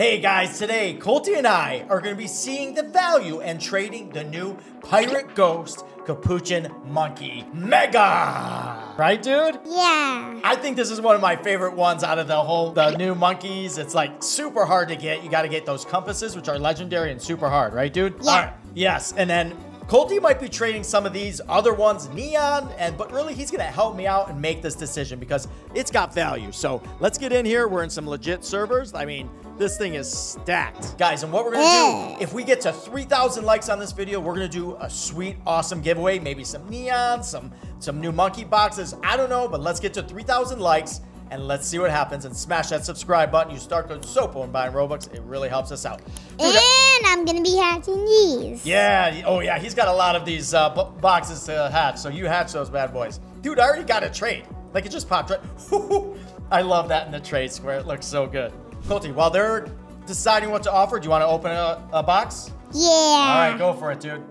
Hey guys, today Colty and I are going to be seeing the value and trading the new Pirate Ghost Capuchin Monkey Mega. Right, dude? Yeah. I think this is one of my favorite ones out of the whole, the new monkeys. It's like super hard to get. You got to get those compasses, which are legendary and super hard, right, dude? Yeah. Right. Yes, and then Colty might be trading some of these other ones, Neon, and but really he's gonna help me out and make this decision because it's got value. So let's get in here. We're in some legit servers. I mean, this thing is stacked. Guys, and what we're gonna do, mm. if we get to 3,000 likes on this video, we're gonna do a sweet, awesome giveaway. Maybe some Neon, some, some new monkey boxes. I don't know, but let's get to 3,000 likes and let's see what happens and smash that subscribe button. Use start code SOPO and buying Robux. It really helps us out. Dude, And I'm gonna be hatching these. yeah. Oh, yeah. He's got a lot of these uh, bo- boxes to hatch. So you hatch those bad boys. Dude, I already got a trade. Like, it just popped right. I love that in the trade square. It looks so good. Colty, while they're deciding what to offer, do you want to open a, a box? Yeah. All right, go for it, dude.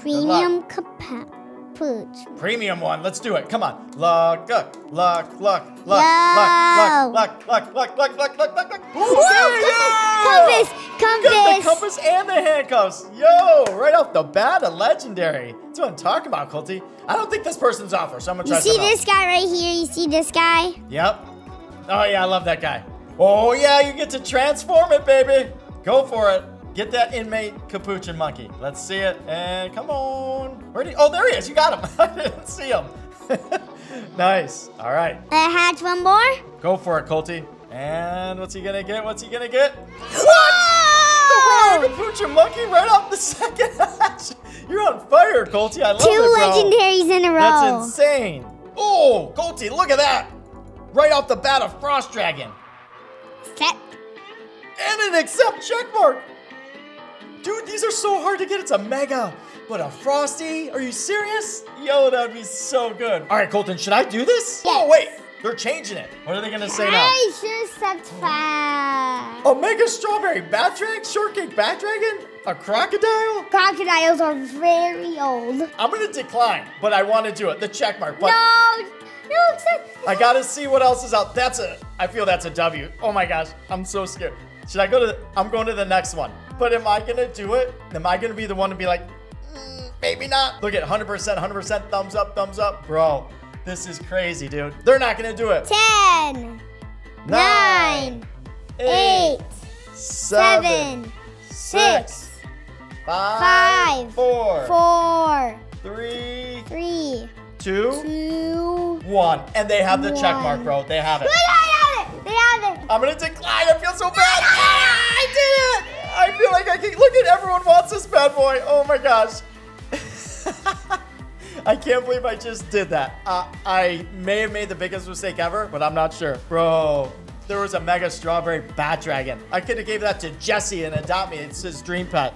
Premium capuch. Premium one. Let's do it. Come on. Luck, luck, luck, luck, luck, luck, luck, luck, luck, luck, luck, luck, luck, luck, luck. Ooh, there you go. Compass, You got the compass. compass and the handcuffs. Yo, right off the bat, a legendary. That's what I'm talking about, Colty. I don't think this person's offer, so I'm gonna try You see this guy right here? You see this guy? Yep. Oh yeah, I love that guy. Oh yeah, you get to transform it, baby. Go for it. Get that inmate capuchin monkey. Let's see it. And come on. Where did he? Oh, there he is. You got him. I didn't see him. nice. All right. Uh, hatch one more. Go for it, Colty. And what's he gonna get? What's he gonna get? Whoa! The capuchin monkey right off the second hatch. You're on fire, Colty. I love Two it, bro. legendaries in a row. That's insane. Oh, Colty, look at that. Right off the bat, a frost dragon. Set. And an accept check mark. Dude, these are so hard to get. It's a mega. But a frosty? Are you serious? Yo, that would be so good. All right, Colton, should I do this? Oh, wait. They're changing it. What are they going to say now? I should accept fast. A mega strawberry bat dragon? Shortcake bat dragon? A crocodile? Crocodiles are very old. I'm going to decline, but I want to do it. The check mark. But no, no, accept. I got to see what else is out. That's a, I feel that's a W. Oh my gosh. I'm so scared. Should I go to, the, I'm going to the next one. But am I going to do it? Am I going to be the one to be like, "Mm, maybe not? Look at 100%, 100% thumbs up, thumbs up. Bro, this is crazy, dude. They're not going to do it. Ten, nine, eight, seven, six, five, five, four, four, three, three, two, two. one. And they have the check mark, One. bro. They have it. I have it. They have it. I'm gonna decline. I feel so bad. Ah, I did it. I feel like I can. Look at everyone wants this bad boy. Oh my gosh. I can't believe I just did that. Uh, I may have made the biggest mistake ever, but I'm not sure. Bro, there was a mega strawberry bat dragon. I could have gave that to Jesse and adopt me. It's his dream pet.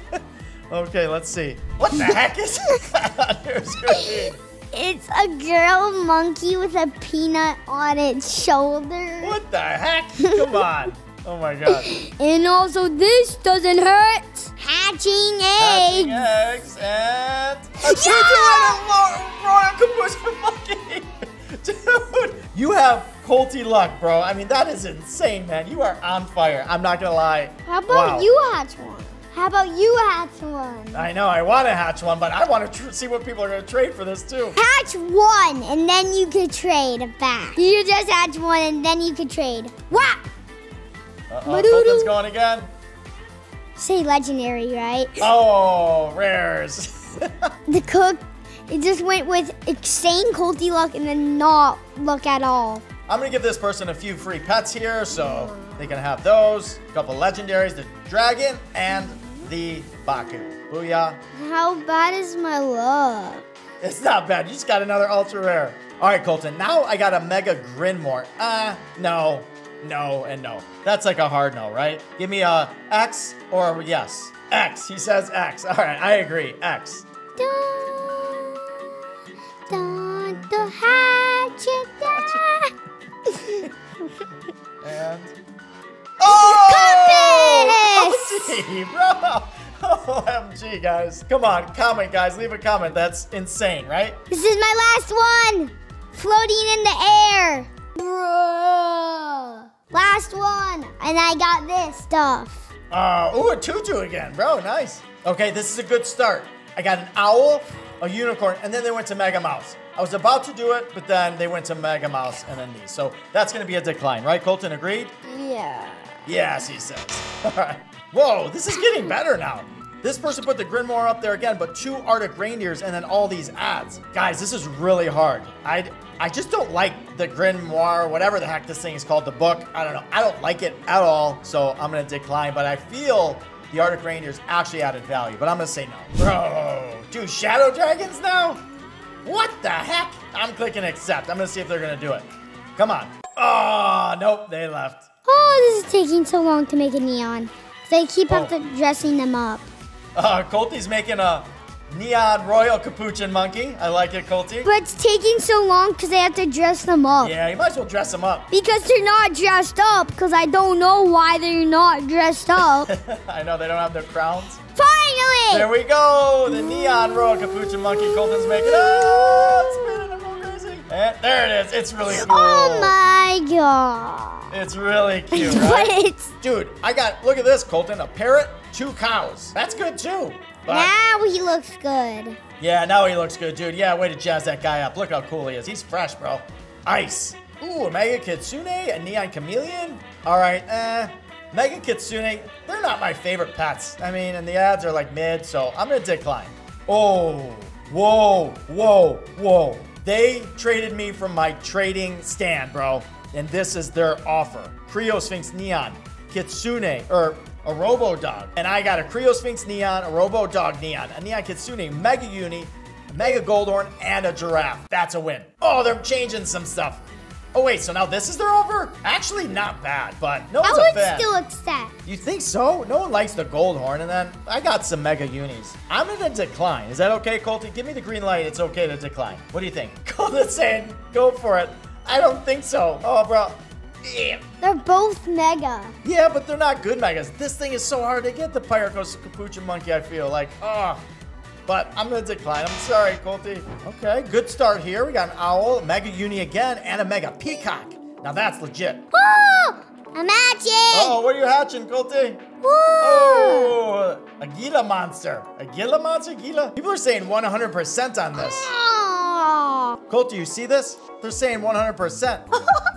okay, let's see. What the heck is that? It's a girl monkey with a peanut on its shoulder. What the heck? Come on. Oh my god. And also, this doesn't hurt. Hatching eggs. Hatching eggs. and a choo-choo and a lo- royal capuchin monkey. Dude, you have Colty luck, bro. I mean, that is insane, man. You are on fire. I'm not gonna lie. How about Wow. you hatch one? How about you hatch one? I know I want to hatch one, but I want to tr- see what people are gonna trade for this too. Hatch one, and then you could trade back. You just hatch one, and then you could trade. Wow! Uh-oh, Colton's going again. Say legendary, right? Oh, rares. The cook, it just went with insane Colty luck and then not luck at all. I'm gonna give this person a few free pets here, so they can have those. A couple legendaries, the dragon and the Baku. Booyah. How bad is my luck? It's not bad. You just got another ultra rare. All right, Colton. Now I got a Mega Grimoire. Uh, no, no, and no. That's like a hard no, right? Give me a X or a yes. X. He says X. All right, I agree. X. Dun, dun, hatchet, dun. And oh! OMG, oh, bro. OMG, guys. Come on, comment, guys. Leave a comment. That's insane, right? This is my last one. Floating in the air. Bruh. Last one. And I got this stuff. Uh, ooh, a tutu again, bro. Nice. Okay, this is a good start. I got an owl, a unicorn, and then they went to Mega Mouse. I was about to do it, but then they went to Mega Mouse and then these. So that's going to be a decline, right? Colton agreed? Yeah. Yes, he says. All right. Whoa, this is getting better now. This person put the Grimoire up there again, but two Arctic reindeers and then all these ads. Guys, this is really hard. I I just don't like the Grimoire, whatever the heck this thing is called, the book. I don't know. I don't like it at all, so I'm gonna decline. But I feel the Arctic reindeers actually added value, but I'm gonna say no. Bro, dude, Shadow Dragons now? What the heck? I'm clicking accept. I'm gonna see if they're gonna do it. Come on. Oh, nope, they left. Oh, this is taking so long to make a neon. They keep Oh. after dressing them up. Uh, Colty's making a neon royal capuchin monkey. I like it, Colty. But it's taking so long because they have to dress them up. Yeah, you might as well dress them up. Because they're not dressed up. Because I don't know why they're not dressed up. I know they don't have their crowns. Finally! There we go. The neon royal capuchin monkey Colton's making. Oh, it's spinning. I'm going crazy. And there it is. It's really cool. Oh my god. It's really cute, right? it's Dude, I got, look at this, Colton. A parrot, two cows. That's good too. But now he looks good. Yeah, now he looks good, dude. Yeah, way to jazz that guy up. Look how cool he is. He's fresh, bro. Ice. Ooh, a Mega Kitsune, a Neon Chameleon. All right, eh. Mega Kitsune, they're not my favorite pets. I mean, and the ads are like mid, so I'm gonna decline. Oh, whoa, whoa, whoa. They traded me from my trading stand, bro. And this is their offer. Creo Sphinx Neon, Kitsune, or a Robo Dog. And I got a Creo Sphinx Neon, a Robo Dog Neon, a Neon Kitsune, Mega Uni, a Mega Goldhorn, and a Giraffe. That's a win. Oh, they're changing some stuff. Oh, wait, so now this is their over? Actually, not bad, but no I one's a would fan. still accept. You think so? No one likes the gold horn, and then I got some mega unis. I'm gonna decline. Is that okay, Colty? Give me the green light. It's okay to decline. What do you think? Colton's saying go for it. I don't think so. Oh, bro. Yeah. They're both mega. Yeah, but they're not good megas. This thing is so hard to get the Pirate Ghost Capuchin Monkey, I feel like. Oh. But I'm gonna decline. I'm sorry, Colty. Okay, good start here. We got an owl, a mega uni again, and a mega peacock. Now that's legit. Oh, I'm hatching. Oh, what are you hatching, Colty? Woo. Oh, a Gila monster. A Gila monster? Gila? People are saying 100% on this. Oh. Colt, do you see this? They're saying 100%.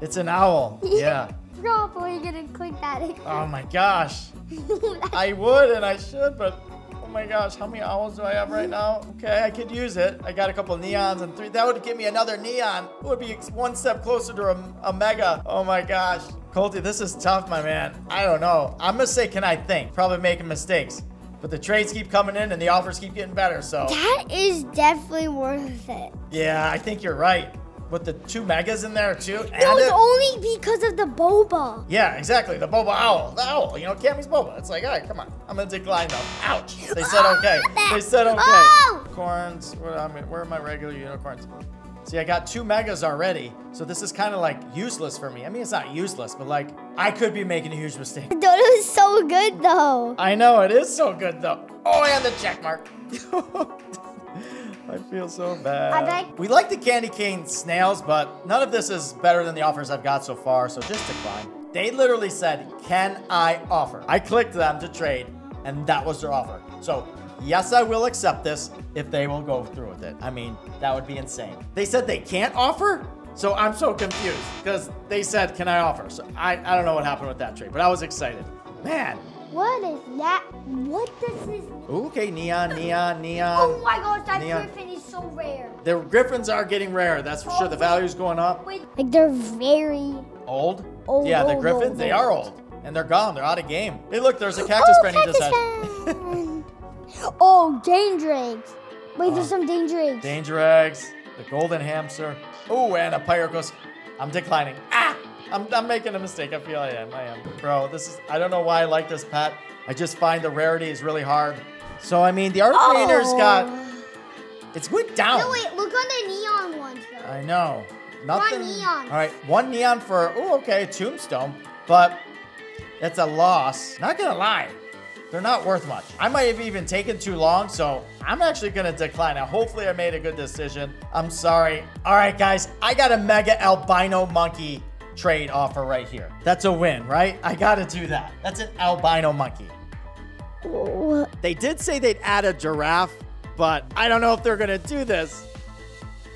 It's an owl. Yeah. Probably gonna click that. Oh my gosh. I would and I should, but oh my gosh, how many owls do I have right now? Okay, I could use it. I got a couple neons and three. That would give me another neon. It would be one step closer to a, a mega. Oh my gosh. Colty, this is tough, my man. I don't know. I'm gonna say, can I think? Probably making mistakes. But the trades keep coming in and the offers keep getting better, so. that is definitely worth it. Yeah, I think you're right. With the two megas in there too. No, it's it- only because of the boba. Yeah, exactly. The boba owl. The owl. You know, Cammy's boba. It's like, all right, come on. I'm gonna decline though. Ouch. They said oh, okay. They said okay. Oh! Corns. Where, I mean, where are my regular unicorns? See, I got two megas already, so this is kind of like useless for me. I mean, it's not useless, but like, I could be making a huge mistake. Dodo is so good though. I know, it is so good though. Oh, and the check mark. I feel so bad. I bet- We like the candy cane snails, but none of this is better than the offers I've got so far, so just decline. They literally said, Can I offer? I clicked them to trade, and that was their offer. So, yes, I will accept this if they will go through with it. I mean, that would be insane. They said they can't offer? So I'm so confused because they said, Can I offer? So I, I don't know what happened with that trade, but I was excited. Man. What is that? What does this mean? Okay, neon, neon, neon. Oh my gosh, that Neon. griffin is so rare. The griffins are getting rare, that's for sure. The value's going up. Wait, like they're very. Old? Old, yeah, the old, griffins, old, they are old. And they're gone. They're out of game. Hey, look, there's a cactus oh, friend he just had. cactus oh, danger eggs. Wait, there's some danger eggs. Danger eggs, the golden hamster. Oh, and a pirate ghost. I'm declining. Ah! I'm, I'm making a mistake. I feel I am. I am. Bro, this is, I don't know why I like this pet. I just find the rarity is really hard. So, I mean, the art Oh. trainers got, it's went down. No, wait, look on the neon ones though. I know. Nothing. neon. All right, one neon for oh okay, tombstone, but it's a loss. Not gonna lie, they're not worth much. I might have even taken too long, so I'm actually gonna decline. Now, hopefully I made a good decision. I'm sorry. All right, guys, I got a mega albino monkey trade offer right here. That's a win, right? I gotta do that. That's an albino monkey. What? They did say they'd add a giraffe, but I don't know if they're gonna do this.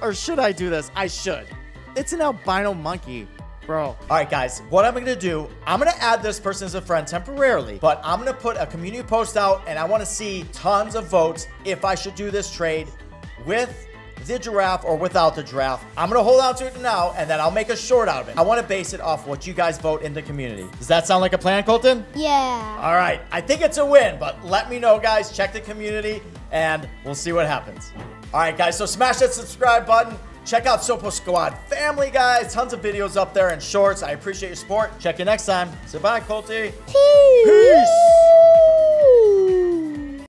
Or should I do this? I should. It's an albino monkey, bro. All right, guys, what I'm gonna do, I'm gonna add this person as a friend temporarily, but I'm gonna put a community post out and I wanna see tons of votes if I should do this trade with the giraffe or without the giraffe. I'm gonna hold on to it now and then I'll make a short out of it. I wanna base it off what you guys vote in the community. Does that sound like a plan, Colton? Yeah. All right, I think it's a win, but let me know, guys. Check the community, and we'll see what happens. All right, guys, so smash that subscribe button. Check out Sopo Squad Family, guys. Tons of videos up there and shorts. I appreciate your support. Check you next time. Say bye, Colty. Peace. Peace.